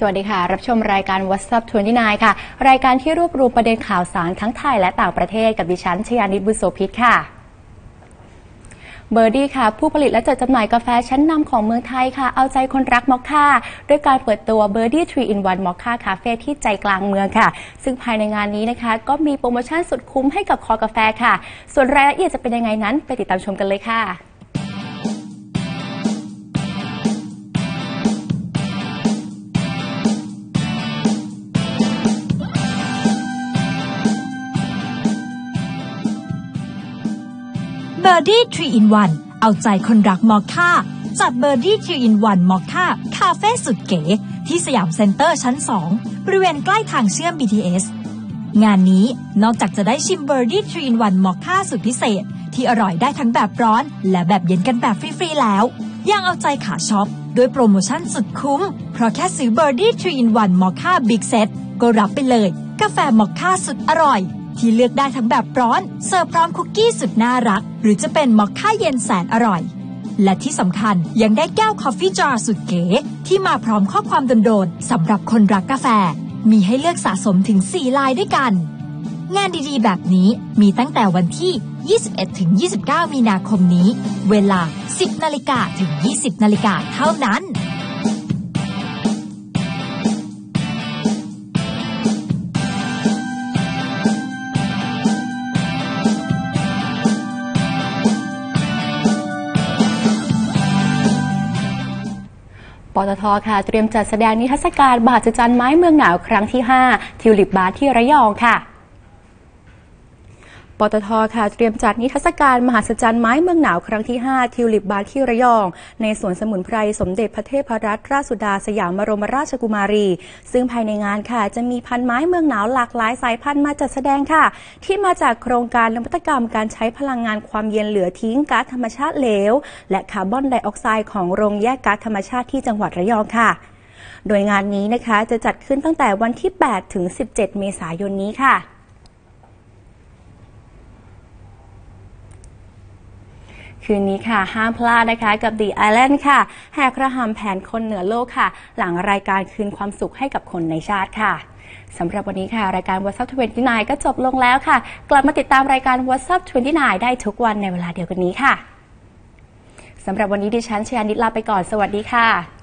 สวัสดีค่ะ รับชมรายการ What's Up 29ค่ะ รายการที่รวบรวมประเด็นข่าวสารทั้งไทยและต่างประเทศกับดิฉันชยานิบุญโสพิษค่ะเบอร์ดี้ค่ะ ผู้ผลิตและจัดจำหน่ายกาแฟชั้นนำของเมืองไทยค่ะ เอาใจคนรักมอคค่าด้วยการเปิดตัวเบอร์ดี้3 in 1มอคค่าคาเฟ่ที่ใจกลางเมืองค่ะ ซึ่งภายในงานนี้นะคะ ก็มีโปรโมชั่นสุดคุ้มให้กับคอกาแฟค่ะ ส่วนรายละเอียดจะเป็นยังไงนั้นไปติดตามชมกันเลยค่ะ เบอร์ดี้3 in 1เอาใจคนรักมอคค่าจัดเบอร์ดี้3 in 1มอคค่าคาเฟ่สุดเก๋ ที่สยามเซ็นเตอร์ชั้น 2 บริเวณใกล้ทางเชื่อม BTS งานนี้นอกจากจะได้ชิมเบอร์ดี้3 in 1มอคค่าสุดพิเศษ ที่อร่อยได้ทั้งแบบร้อน และแบบเย็นกันแบบฟรี ๆ แล้ว ยังเอาใจขาช็อปด้วยโปรโมชั่นสุดคุ้ม เพราะแค่ซื้อเบอร์ดี้3 in 1มอคค่า big set ก็รับไปเลย กาแฟมอคค่าสุดอร่อย ที่เลือกได้ทั้งแบบร้อน เสิร์ฟพร้อมคุกกี้สุดน่ารัก หรือจะเป็นมอคค่าเย็นแสนอร่อย และที่สำคัญยังได้แก้ว coffee jar สุดเก๋ที่มาพร้อมข้อความโดนๆสำหรับคนรักกาแฟ มีให้เลือกสะสมถึง 4 ลายด้วยกัน งานดีๆ แบบนี้มีตั้งแต่วันที่ 21-29 มีนาคมนี้ เวลา 10นาฬิกาถึง 20นาฬิกาเท่านั้น ปตทค่ะเตรียมจัดแสดงนิทรรศการมหัศจรรย์ไม้เมืองหนาวครั้งที่ 5 ทิวลิปบานที่ระยองค่ะ ปตทค่ะเตรียมจัดนิทรรศการมหัศจรรย์ไม้เมืองหนาวครั้งที่ 5 ทิวลิปบานที่ระยอง ในสวนสมุนไพรสมเด็จพระเทพรัตนราชสุดาสยามบรมราชกุมารี ซึ่งภายในงานค่ะจะมีพันธุ์ไม้เมืองหนาวหลากหลายสายพันธุ์มาจัดแสดงค่ะ ที่มาจากโครงการนวัตกรรมการใช้พลังงานความเย็นเหลือทิ้งก๊าซธรรมชาติเหลว และคาร์บอนไดออกไซด์ของโรงแยกก๊าซธรรมชาติที่จังหวัดระยองค่ะ โดยงานนี้นะคะจะจัดขึ้นตั้งแต่วันที่ 8 ถึง 17 เมษายนนี้ค่ะ คืนนี้ค่ะ ห้ามพลาดนะคะกับ The Island ค่ะ แหกระหำแผนคนเหนือโลกค่ะ หลังรายการคืนความสุขให้กับคนในชาติค่ะสำหรับวันนี้ค่ะ รายการ What's Up 29 ก็จบลงแล้วค่ะ กลับมาติดตามรายการ What's Up 29 ได้ทุกวันในเวลาเดียวกันนี้ค่ะสำหรับวันนี้ดิฉันชยานิดลาไปก่อนสวัสดีค่ะ